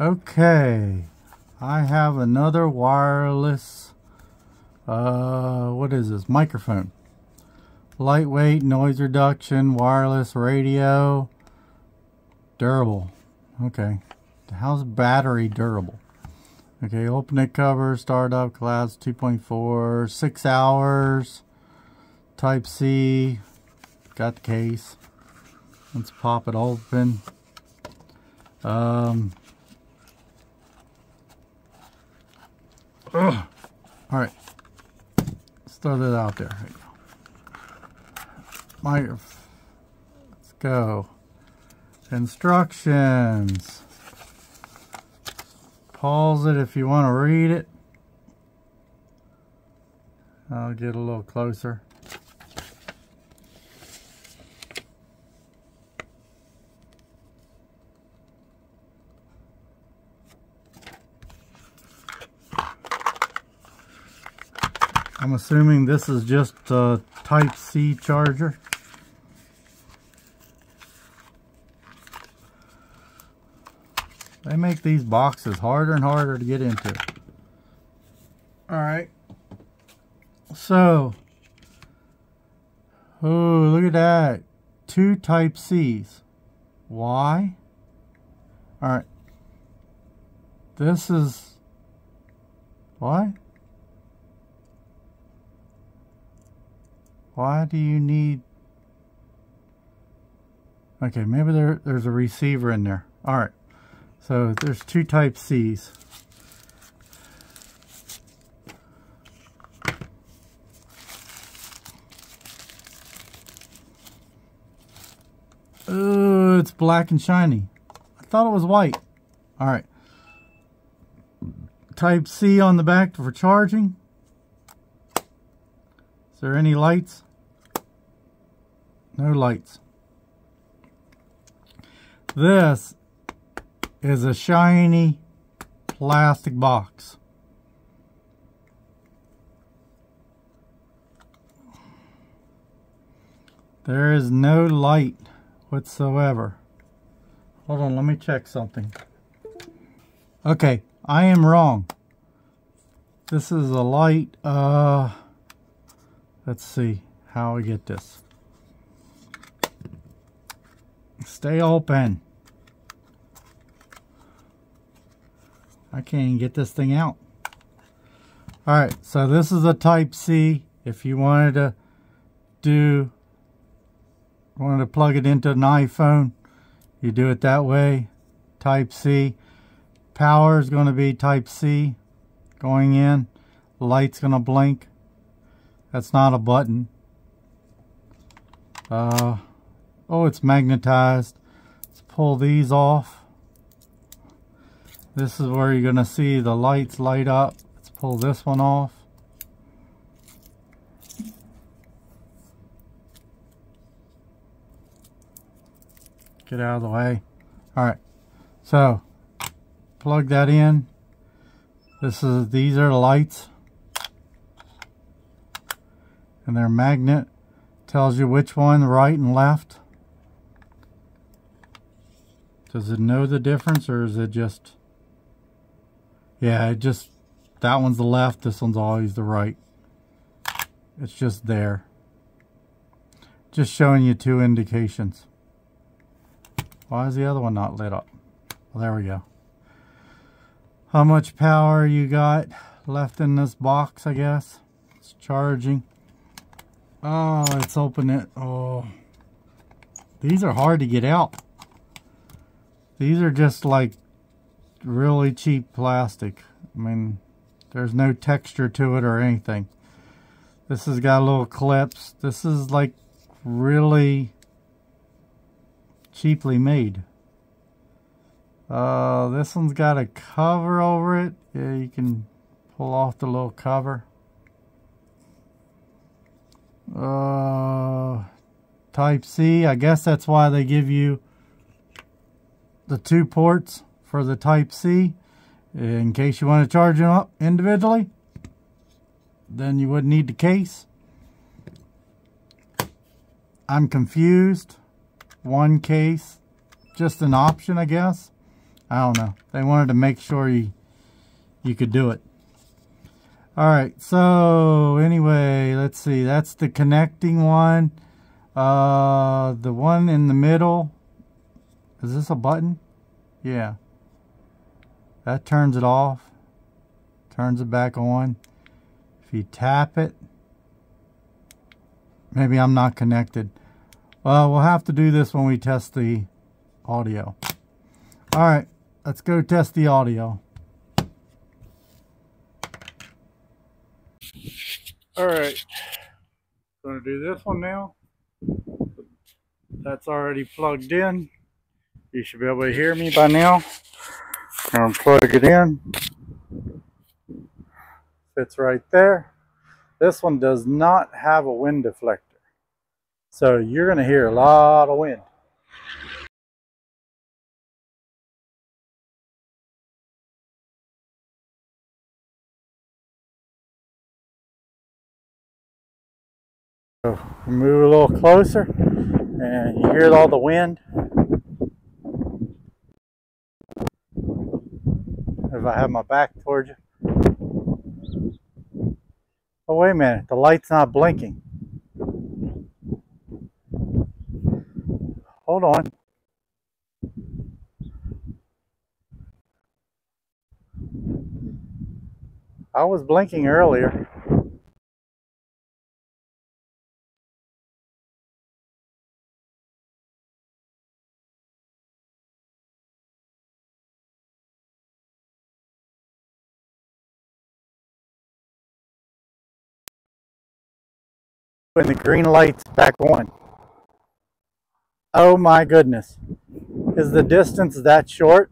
Okay, I have another wireless, uh, what is this, microphone. Lightweight, noise reduction, wireless radio, durable. Okay, how's battery durable? Okay, open it cover, startup, clouds 2.4, 6 hours, type C, got the case. Let's pop it open. Um, ugh. All right, let's throw that out there. there My, let's go. Instructions. Pause it if you want to read it. I'll get a little closer. I'm assuming this is just a Type-C charger. They make these boxes harder and harder to get into. Alright. So. Oh, look at that. Two Type-Cs. Why? Alright. This is... Why? Why do you need... Okay, maybe there, there's a receiver in there. Alright. So there's two type C's. Oh, it's black and shiny. I thought it was white. All right. Type C on the back for charging. Is there any lights? No lights. This is a shiny plastic box. There is no light whatsoever. Hold on, let me check something. Okay, I am wrong. This is a light, uh, let's see how I get this. Stay open. I can't even get this thing out. Alright, so this is a type C. If you wanted to do, wanted to plug it into an iPhone, you do it that way. Type C. Power is going to be type C going in. Light's going to blink. That's not a button. Uh, oh, it's magnetized. Let's pull these off. This is where you're going to see the lights light up. Let's pull this one off. Get out of the way. Alright, so plug that in. This is These are the lights. And their magnet tells you which one, right and left. Does it know the difference or is it just... Yeah, it just, that one's the left, this one's always the right. It's just there. Just showing you two indications. Why is the other one not lit up? Well, there we go. How much power you got left in this box, I guess. It's charging. Oh, let's open it. Oh, these are hard to get out. These are just like really cheap plastic. I mean, there's no texture to it or anything. This has got little clips. This is like really cheaply made. Uh, this one's got a cover over it. Yeah, you can pull off the little cover. Uh, type C. I guess that's why they give you the two ports for the Type-C in case you want to charge them up individually. Then you wouldn't need the case. I'm confused. One case, just an option, I guess. I don't know. They wanted to make sure you you could do it. All right, so anyway, let's see. That's the connecting one. Uh, the one in the middle. Is this a button? Yeah. That turns it off. Turns it back on. If you tap it, maybe I'm not connected. Well, we'll have to do this when we test the audio. All right, let's go test the audio. All right, to do this one now. That's already plugged in. You should be able to hear me by now. I'm plug it in. Fits right there. This one does not have a wind deflector. So you're going to hear a lot of wind. So move a little closer and you hear all the wind. If I have my back towards you. Oh, wait a minute. The light's not blinking. Hold on. I was blinking earlier. When the green light's back on. Oh my goodness. Is the distance that short?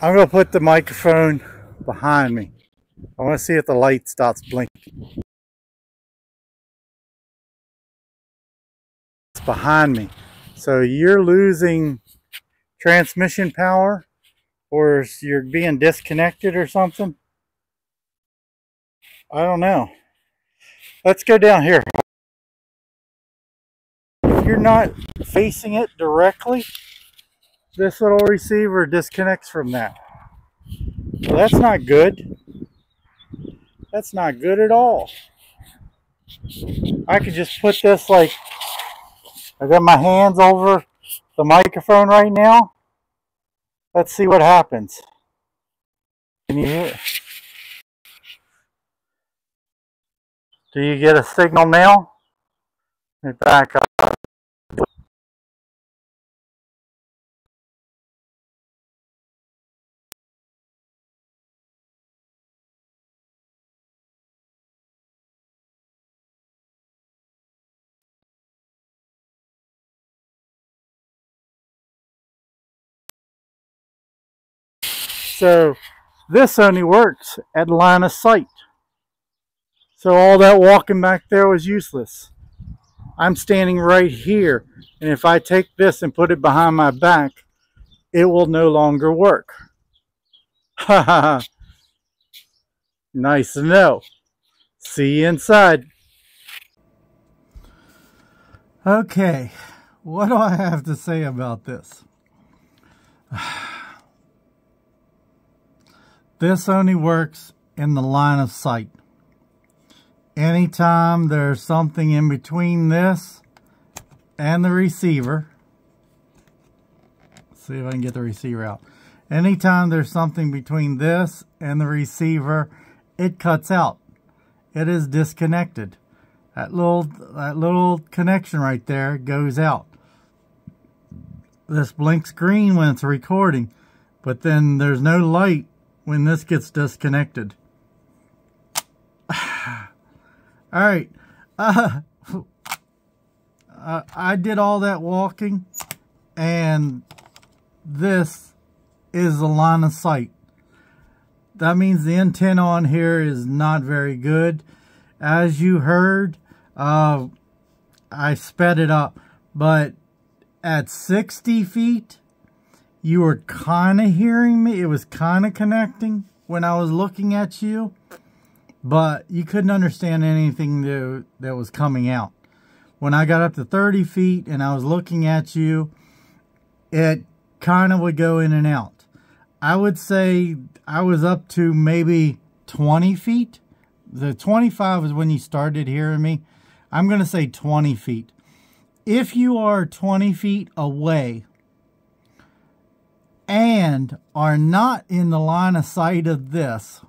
I'm going to put the microphone behind me. I want to see if the light stops blinking. Behind me. So you're losing transmission power or you're being disconnected or something. I don't know. Let's go down here. If you're not facing it directly, this little receiver disconnects from that. Well, that's not good. That's not good at all. I could just put this like I got my hands over the microphone right now. Let's see what happens. Can you hear? Do you get a signal now? Let me back up. So this only works at line of sight. So all that walking back there was useless. I'm standing right here. And if I take this and put it behind my back, it will no longer work. Ha ha. Nice to know. See you inside. Okay, what do I have to say about this? This only works in the line of sight. Anytime there's something in between this and the receiver, see if I can get the receiver out. Anytime there's something between this and the receiver, it cuts out. It is disconnected. That little, that little connection right there goes out. This blinks green when it's recording, but then there's no light when this gets disconnected. all right. Uh, uh, I did all that walking and this is the line of sight. That means the antenna on here is not very good. As you heard, uh, I sped it up, but at 60 feet, you were kind of hearing me. It was kind of connecting. when I was looking at you, but you couldn't understand anything that, that was coming out. When I got up to 30 feet and I was looking at you, it kind of would go in and out. I would say I was up to maybe 20 feet. The 25 is when you started hearing me. I'm going to say 20 feet. If you are 20 feet away and are not in the line of sight of this,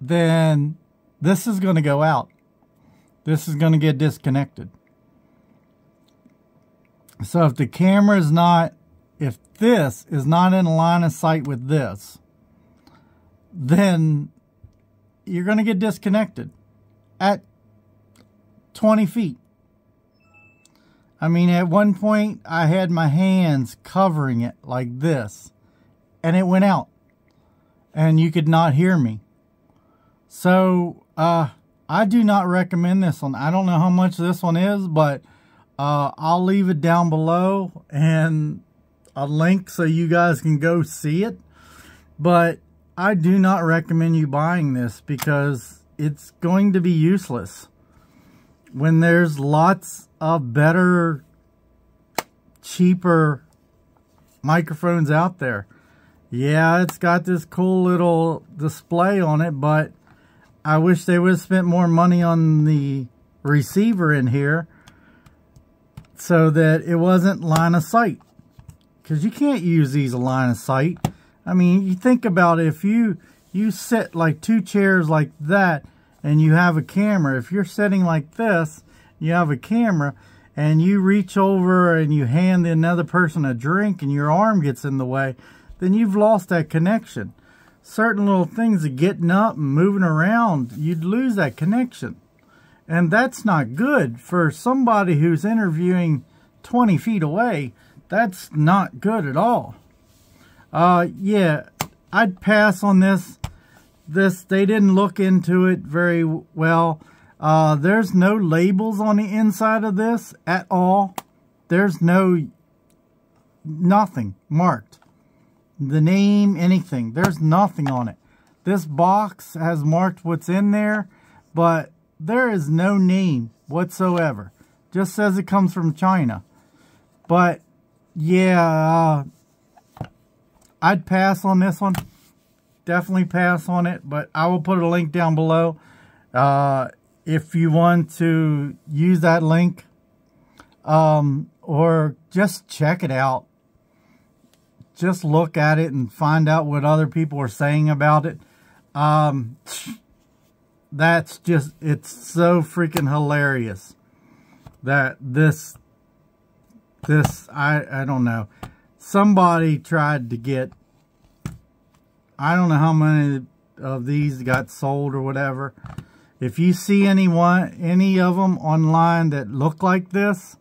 then this is going to go out. This is going to get disconnected. So if the camera is not, if this is not in line of sight with this, then you're going to get disconnected at 20 feet. I mean, at one point, I had my hands covering it like this, and it went out, and you could not hear me. So, uh, I do not recommend this one. I don't know how much this one is, but uh, I'll leave it down below and a link so you guys can go see it. But I do not recommend you buying this because it's going to be useless when there's lots of better, cheaper microphones out there. Yeah, it's got this cool little display on it, but I wish they would have spent more money on the receiver in here so that it wasn't line of sight. Because you can't use these line of sight. I mean, you think about it, if you, you sit like two chairs like that and you have a camera, if you're sitting like this, you have a camera, and you reach over and you hand another person a drink and your arm gets in the way, then you've lost that connection. Certain little things of getting up and moving around, you'd lose that connection. And that's not good for somebody who's interviewing 20 feet away. That's not good at all. Uh, yeah, I'd pass on this. This, they didn't look into it very well. Uh, there's no labels on the inside of this at all. There's no, nothing marked. The name, anything. There's nothing on it. This box has marked what's in there, but there is no name whatsoever. Just says it comes from China. But, yeah, uh, I'd pass on this one. Definitely pass on it, but I will put a link down below. Uh, if you want to use that link um, or just check it out. Just look at it and find out what other people are saying about it. Um, that's just, it's so freaking hilarious that this, this, I, I don't know. Somebody tried to get, I don't know how many of these got sold or whatever. If you see anyone, any of them online that look like this,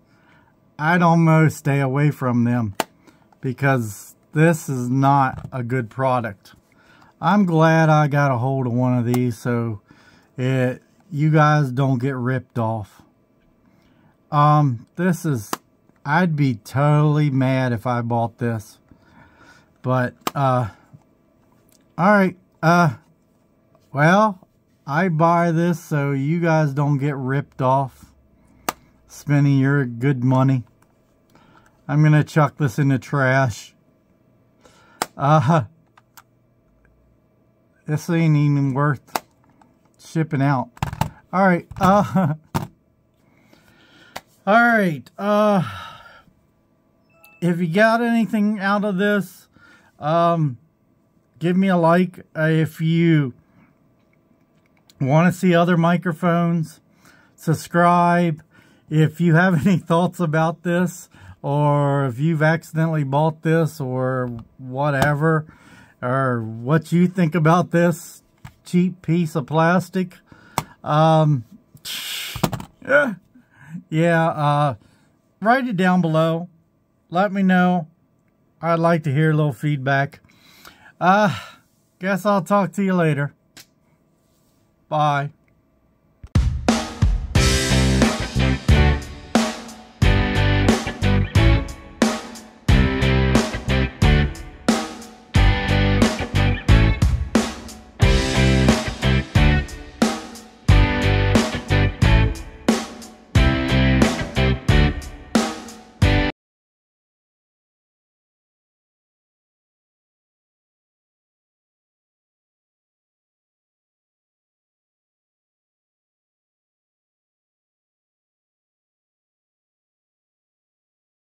I'd almost stay away from them because this is not a good product. I'm glad I got a hold of one of these so it you guys don't get ripped off. Um, this is, I'd be totally mad if I bought this. But, uh, alright, uh, well, I buy this so you guys don't get ripped off spending your good money. I'm going to chuck this in the trash. Uh, this ain't even worth shipping out. All right. Uh, all right. Uh, if you got anything out of this, um, give me a like. Uh, if you want to see other microphones, subscribe. If you have any thoughts about this, or if you've accidentally bought this, or whatever, or what you think about this cheap piece of plastic, um, yeah, yeah, uh, write it down below. Let me know. I'd like to hear a little feedback. Uh, guess I'll talk to you later. Bye.